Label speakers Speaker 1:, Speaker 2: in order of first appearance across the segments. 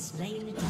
Speaker 1: slain the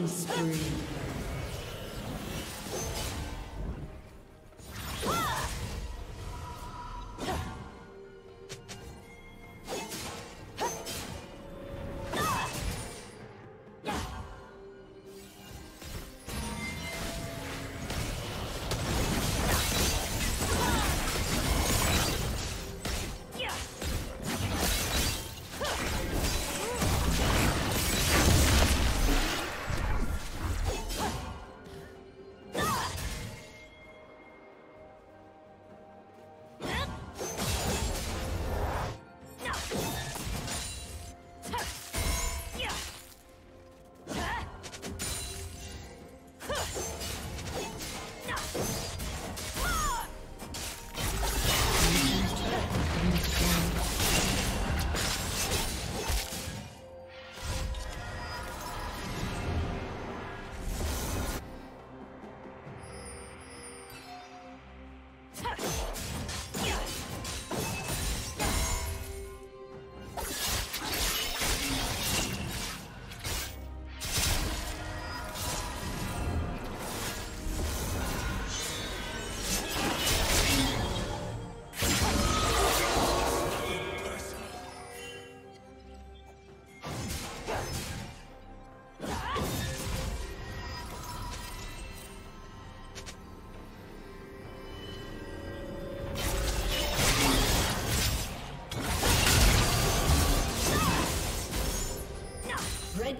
Speaker 1: Killing spree.